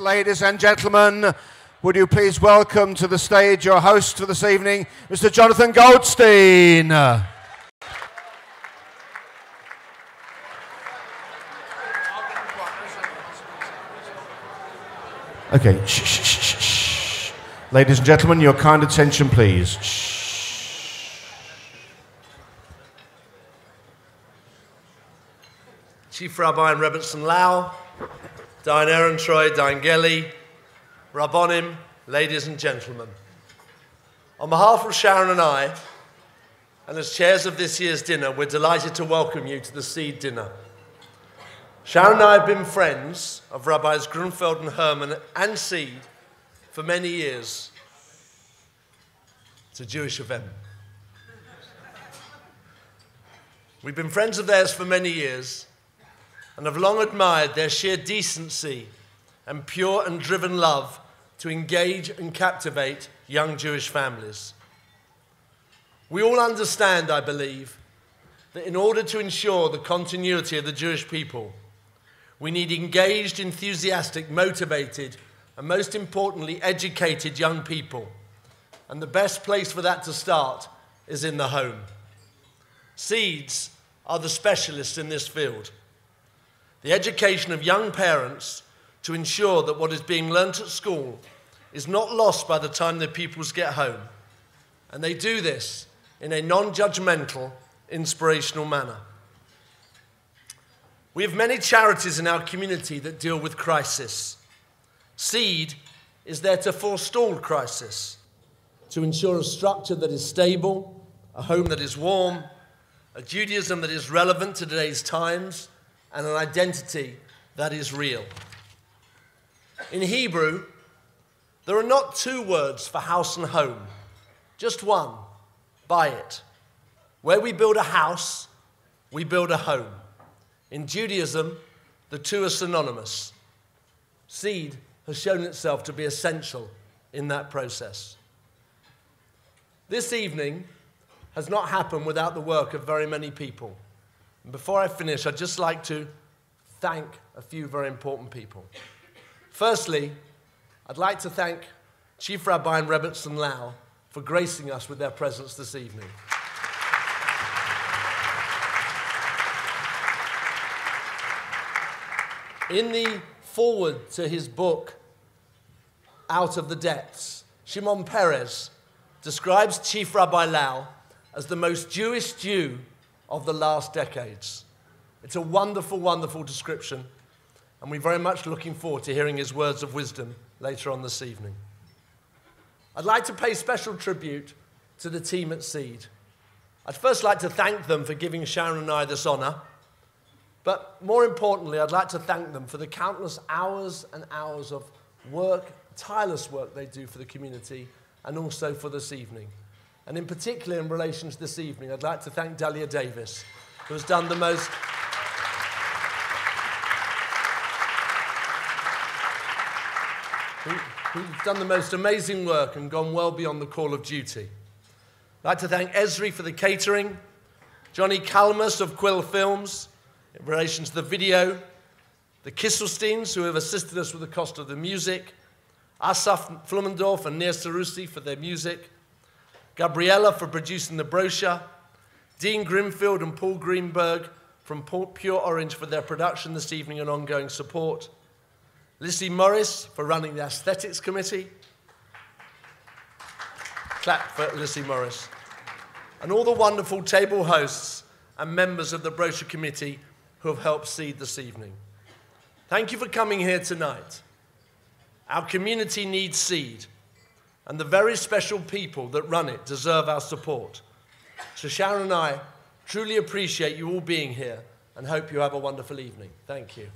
ladies and gentlemen, would you please welcome to the stage your host for this evening, Mr. Jonathan Goldstein. Okay, shh, shh, shh, shh. Ladies and gentlemen, your kind attention, please. Shh. Chief Rabbi and Rebbetzin Lau, Dayan Ehrentreu, Dayan Gelley, Rabbonim, ladies and gentlemen. On behalf of Sharon and I, and as chairs of this year's dinner, we're delighted to welcome you to the Seed Dinner. Sharon and I have been friends of Rabbis Grunfeld and Herman and Seed for many years. It's a Jewish event. We've been friends of theirs for many years and have long admired their sheer decency and pure and driven love to engage and captivate young Jewish families. We all understand, I believe, that in order to ensure the continuity of the Jewish people, we need engaged, enthusiastic, motivated, and most importantly, educated young people. And the best place for that to start is in the home. Seeds are the specialists in this field. The education of young parents to ensure that what is being learnt at school is not lost by the time their pupils get home. And they do this in a non judgmental, inspirational manner. We have many charities in our community that deal with crisis. Seed is there to forestall crisis, to ensure a structure that is stable, a home that is warm, a Judaism that is relevant to today's times, and an identity that is real. In Hebrew, there are not two words for house and home, just one bayit. Where we build a house, we build a home. In Judaism, the two are synonymous. Seed has shown itself to be essential in that process. This evening has not happened without the work of very many people. Before I finish, I'd just like to thank a few very important people. Firstly, I'd like to thank Chief Rabbi and Rebbetzin Lau for gracing us with their presence this evening. In the forward to his book, Out of the Depths, Shimon Peres describes Chief Rabbi Lau as the most Jewish Jew of the last decades. It's a wonderful, wonderful description, and we're very much looking forward to hearing his words of wisdom later on this evening. I'd like to pay special tribute to the team at Seed. I'd first like to thank them for giving Sharon and I this honor. But more importantly, I'd like to thank them for the countless hours and hours of work, tireless work they do for the community and also for this evening. And in particular, in relation to this evening, I'd like to thank Dahlia Davis, who has done the most. who, who's done the most amazing work and gone well beyond the call of duty. I'd like to thank Esri for the catering, Johnny Kalmus of Quill Films, in relation to the video, the Kisselsteins, who have assisted us with the cost of the music, Asaf Flumendorf and Nir Sarusi for their music, Gabriella for producing the brochure, Dean Grimfield and Paul Greenberg from Pure Orange for their production this evening and ongoing support, Lissy Morris for running the Aesthetics Committee. Clap for Lissy Morris. And all the wonderful table hosts and members of the brochure committee who have helped seed this evening. Thank you for coming here tonight. Our community needs seed, and the very special people that run it deserve our support. So, Sharon and I truly appreciate you all being here and hope you have a wonderful evening. Thank you.